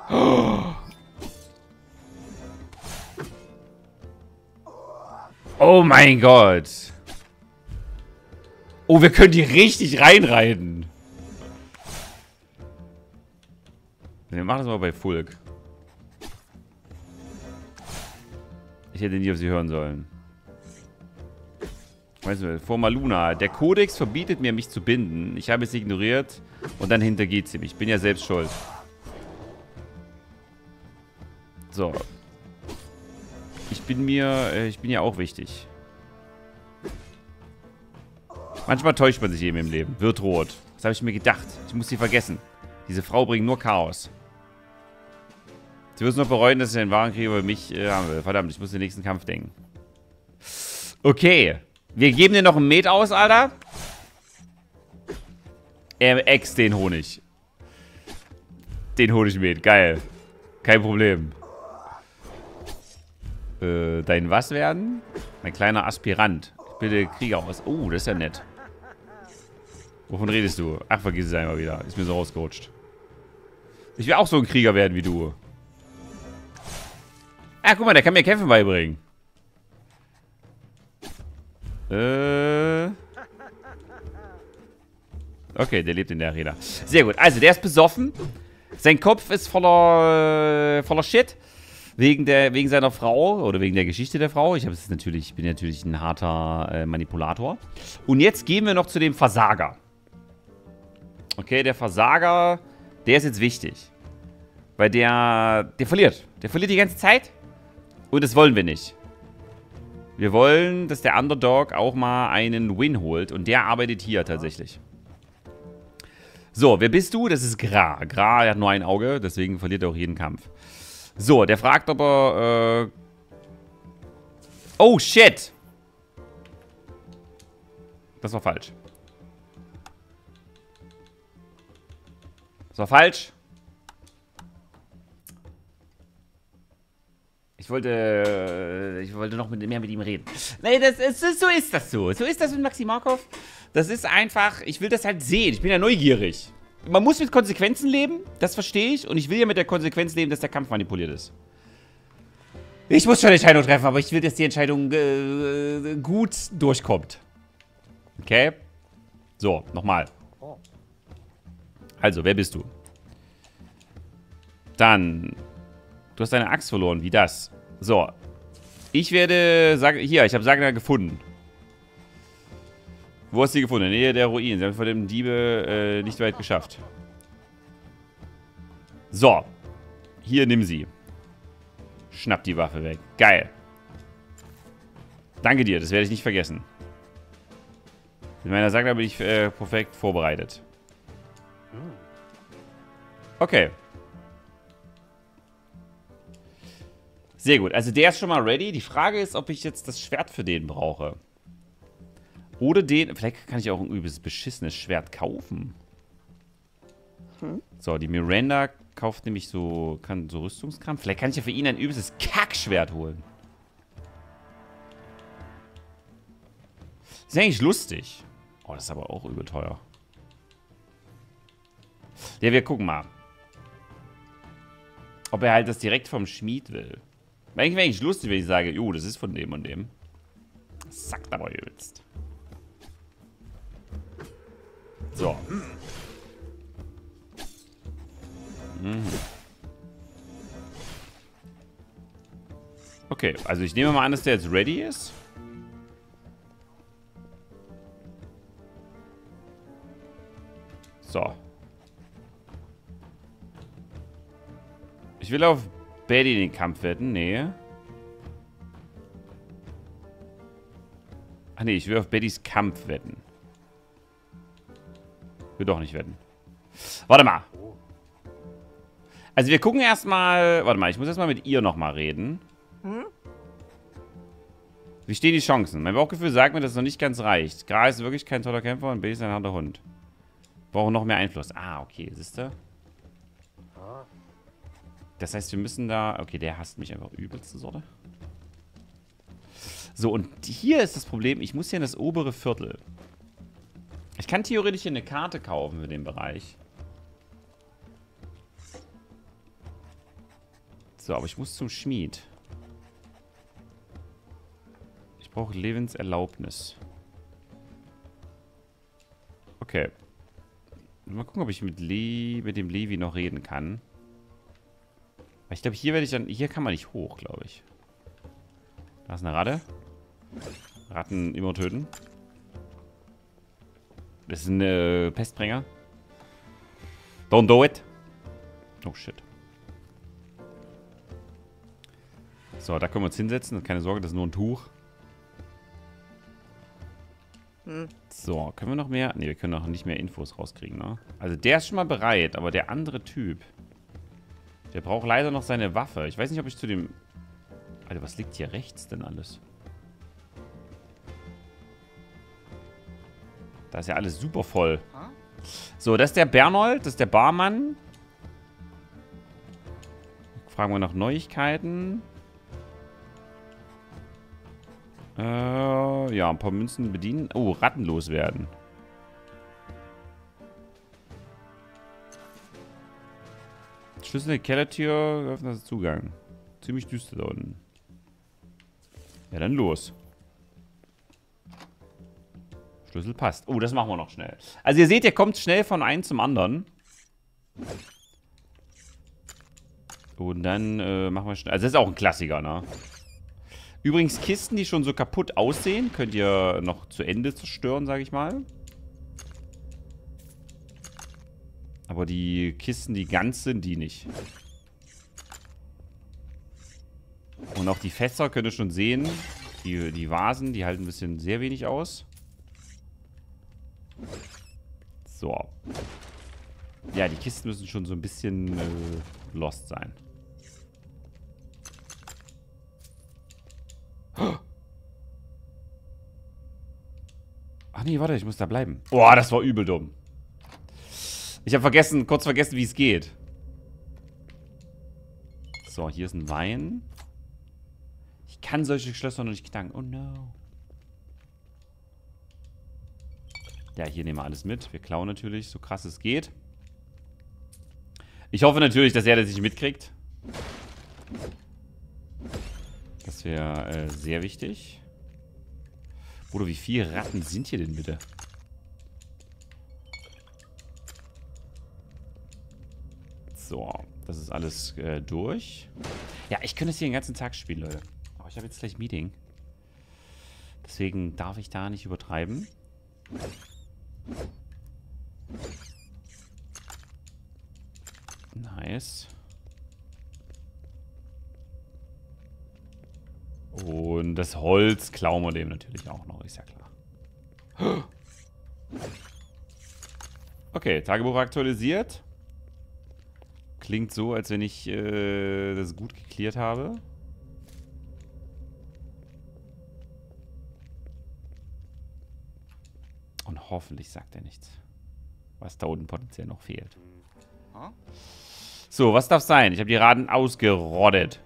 Oh mein Gott. Oh, wir können die richtig reinreiten. Wir machen das mal bei Fulk. Ich hätte nie auf sie hören sollen. Weißt du, vor Maluna. Der Kodex verbietet mir, mich zu binden. Ich habe es ignoriert und dann hintergeht sie mich. Ich bin ja selbst schuld. So. Ich bin mir, äh, ich bin ja auch wichtig. Manchmal täuscht man sich eben im Leben. Wird rot. Das habe ich mir gedacht. Ich muss sie vergessen. Diese Frau bringt nur Chaos. Sie wird es noch bereuen, dass sie den Warenkrieger über mich äh, haben will. Verdammt, ich muss den nächsten Kampf denken. Okay. Wir geben dir noch ein Met aus, Alter. Er ex den Honig. Den Honigmet. Geil. Kein Problem. Äh, dein was werden? Mein kleiner Aspirant. Ich bilde Krieger aus. Oh, das ist ja nett. Wovon redest du? Ach, vergiss es einmal wieder. Ist mir so rausgerutscht. Ich will auch so ein Krieger werden wie du. Ah, guck mal, der kann mir Kämpfen beibringen. Äh. Okay, der lebt in der Arena. Sehr gut. Also, der ist besoffen. Sein Kopf ist voller, äh, voller Shit. Wegen, der, wegen seiner Frau oder wegen der Geschichte der Frau. Ich, natürlich, bin natürlich ein harter äh, Manipulator. Und jetzt gehen wir noch zu dem Versager. Okay, der Versager, der ist jetzt wichtig. Weil der, der verliert. Der verliert die ganze Zeit. Und das wollen wir nicht. Wir wollen, dass der Underdog auch mal einen Win holt. Und der arbeitet hier tatsächlich. So, wer bist du? Das ist Gra. Gra hat nur ein Auge, deswegen verliert er auch jeden Kampf. So, der fragt, ob er... Äh oh, shit! Das war falsch. Das war falsch. Ich wollte, ich wollte noch mit, mehr mit ihm reden. Nee, das ist, so ist das so. So ist das mit Maxi Markov. Das ist einfach, ich will das halt sehen. Ich bin ja neugierig. Man muss mit Konsequenzen leben, das verstehe ich. Und ich will ja mit der Konsequenz leben, dass der Kampf manipuliert ist. Ich muss schon eine Entscheidung treffen, aber ich will, dass die Entscheidung äh, gut durchkommt. Okay? So, nochmal. Also, wer bist du? Dann, du hast deine Axt verloren. Wie das? So. Ich werde, sag, hier, ich habe Sagna gefunden. Wo hast du sie gefunden? In der Nähe der Ruinen. Sie haben vor dem Diebe äh, nicht weit geschafft. So. Hier, nimm sie. Schnapp die Waffe weg. Geil. Danke dir, das werde ich nicht vergessen. Mit meiner Sagna bin ich äh, perfekt vorbereitet. Okay. Sehr gut. Also der ist schon mal ready. Die Frage ist, ob ich jetzt das Schwert für den brauche. Oder den... Vielleicht kann ich auch ein übelst beschissenes Schwert kaufen. Hm? So, die Miranda kauft nämlich so... Kann so Rüstungskram. Vielleicht kann ich ja für ihn ein übelstes Kackschwert holen. ist eigentlich lustig. Oh, das ist aber auch übel teuer. Ja, wir gucken mal. Ob er halt das direkt vom Schmied will. Eigentlich wäre eigentlich lustig, wenn ich sage, jo, das ist von dem und dem. Das sagt aber übelst. So. Mhm. Okay, also ich nehme mal an, dass der jetzt ready ist. So. Ich will auf Betty den Kampf wetten. Nee. Ach nee, ich will auf Bettys Kampf wetten. Will doch nicht wetten. Warte mal. Also wir gucken erstmal... Warte mal, ich muss erstmal mit ihr nochmal reden. Hm? Wie stehen die Chancen? Mein Bauchgefühl sagt mir, dass es noch nicht ganz reicht. Gra ist wirklich kein toller Kämpfer und Betty ist ein harter Hund. Brauchen noch mehr Einfluss. Ah, okay, siehst du? Das heißt, wir müssen da... Okay, der hasst mich einfach übelste Sorte. So, und hier ist das Problem. Ich muss hier in das obere Viertel. Ich kann theoretisch hier eine Karte kaufen für den Bereich. So, aber ich muss zum Schmied. Ich brauche Levens Erlaubnis. Okay. Mal gucken, ob ich mit, Le mit dem Levi noch reden kann. Ich glaube, hier werde ich dann... Hier kann man nicht hoch, glaube ich. Da ist eine Ratte. Ratten immer töten. Das ist ein äh, Pestbringer. Don't do it. Oh, shit. So, da können wir uns hinsetzen. Keine Sorge, das ist nur ein Tuch. Hm. So, können wir noch mehr... Ne, wir können noch nicht mehr Infos rauskriegen, ne? Also der ist schon mal bereit, aber der andere Typ... Der braucht leider noch seine Waffe. Ich weiß nicht, ob ich zu dem... Alter, was liegt hier rechts denn alles? Da ist ja alles super voll. So, das ist der Bernold, das ist der Barmann. Fragen wir nach Neuigkeiten. Äh, ja, ein paar Münzen bedienen. Oh, rattenlos werden. Schlüssel Kellertür, öffnet das Zugang. Ziemlich düster da unten. Ja, dann los. Schlüssel passt. Oh, das machen wir noch schnell. Also ihr seht, ihr kommt schnell von einem zum anderen. Und dann äh, machen wir schnell. Also das ist auch ein Klassiker, ne? Übrigens, Kisten, die schon so kaputt aussehen, könnt ihr noch zu Ende zerstören, sage ich mal. Aber die Kisten, die ganz sind, die nicht. Und auch die Fässer könnt ihr schon sehen. Die, die Vasen, die halten ein bisschen sehr wenig aus. So. Ja, die Kisten müssen schon so ein bisschen äh, lost sein. Ach nee, warte, ich muss da bleiben. Boah, das war übel dumm. Ich habe vergessen, kurz vergessen, wie es geht. So, hier ist ein Wein. Ich kann solche Schlösser noch nicht knacken. Oh no. Ja, hier nehmen wir alles mit. Wir klauen natürlich, so krass es geht. Ich hoffe natürlich, dass er das nicht mitkriegt. Das wäre äh, sehr wichtig. Bruder, wie viele Ratten sind hier denn bitte? So, das ist alles äh, durch. Ja, ich könnte es hier den ganzen Tag spielen, Leute. Aber ich habe jetzt gleich Meeting. Deswegen darf ich da nicht übertreiben. Nice. Und das Holz klauen wir dem natürlich auch noch, ist ja klar. Okay, Tagebuch aktualisiert. Klingt so, als wenn ich äh, das gut geklärt habe. Und hoffentlich sagt er nichts. Was da unten potenziell noch fehlt. So, was darf sein? Ich habe die Raden ausgerottet.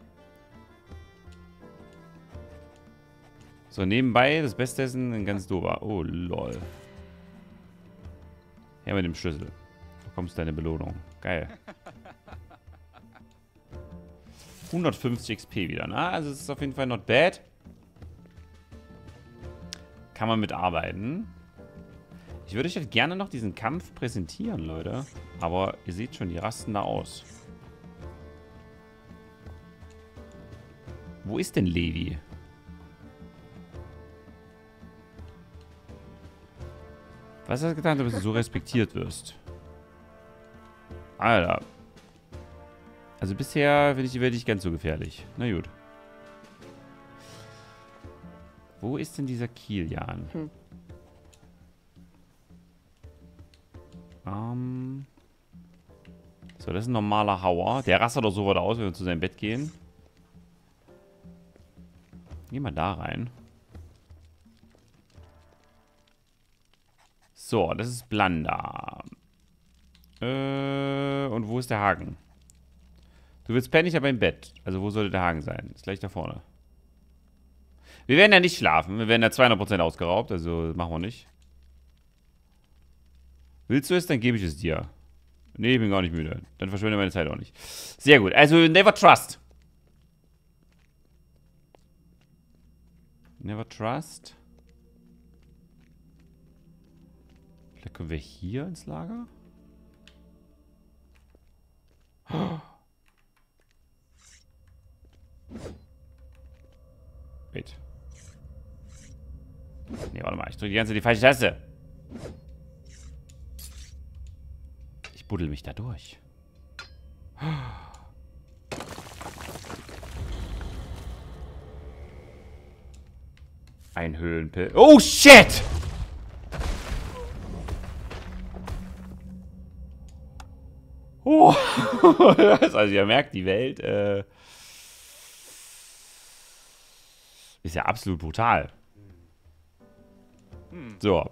So, nebenbei, das Beste ist ein ganz dober. Oh, lol. Her mit dem Schlüssel. Du bekommst deine Belohnung. Geil. 150 XP wieder, ne? Also es ist auf jeden Fall not bad. Kann man mitarbeiten. Ich würde euch halt gerne noch diesen Kampf präsentieren, Leute. Aber ihr seht schon, die rasten da aus. Wo ist denn Levi? Was hast du getan, dass du so respektiert wirst? Alter. Also bisher finde ich die Welt nicht ganz so gefährlich. Na gut. Wo ist denn dieser Kilian? Hm. Ähm. So, das ist ein normaler Hauer. Der rastet doch so weit aus, wenn wir zu seinem Bett gehen. Geh mal da rein. So, das ist Blanda. Äh, und wo ist der Haken? Du willst pennen, ich habe ein Bett. Also wo sollte der Haken sein? Ist gleich da vorne. Wir werden ja nicht schlafen. Wir werden ja 200% ausgeraubt. Also machen wir nicht. Willst du es, dann gebe ich es dir. Nee, ich bin gar nicht müde. Dann verschwende meine Zeit auch nicht. Sehr gut. Also, never trust. Never trust. Vielleicht können wir hier ins Lager? Wait. Nee, warte mal. Ich drücke die ganze Zeit die falsche Taste. Ich buddel mich da durch. Ein Höhlenpilz. Oh, shit! Oh. also ihr merkt, die Welt äh, ist ja absolut brutal. So.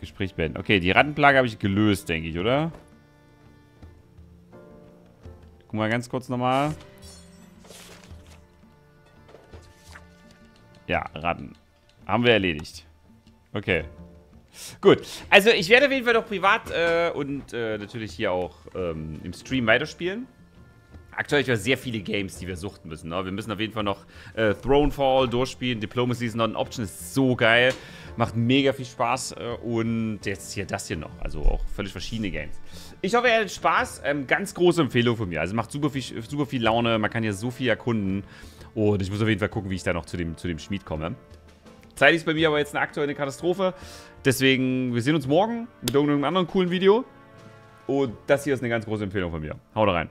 Gespräch beenden. Okay, die Rattenplage habe ich gelöst, denke ich, oder? Guck mal ganz kurz nochmal. Ja, Ratten. Haben wir erledigt. Okay. Gut, also ich werde auf jeden Fall noch privat äh, und äh, natürlich hier auch ähm, im Stream weiterspielen. Aktuell habe ich sehr viele Games, die wir suchten müssen. Ne? Wir müssen auf jeden Fall noch äh, Thronefall durchspielen. Diplomacy is not an option, ist so geil. Macht mega viel Spaß. Äh, und jetzt hier das hier noch. Also auch völlig verschiedene Games. Ich hoffe, ihr hattet Spaß. Ähm, ganz große Empfehlung von mir. Also macht super viel, super viel Laune. Man kann hier so viel erkunden. Und ich muss auf jeden Fall gucken, wie ich da noch zu dem, zu dem Schmied komme. Zeit ist bei mir aber jetzt eine aktuelle Katastrophe. Deswegen, wir sehen uns morgen mit irgendeinem anderen coolen Video. Und das hier ist eine ganz große Empfehlung von mir. Haut rein.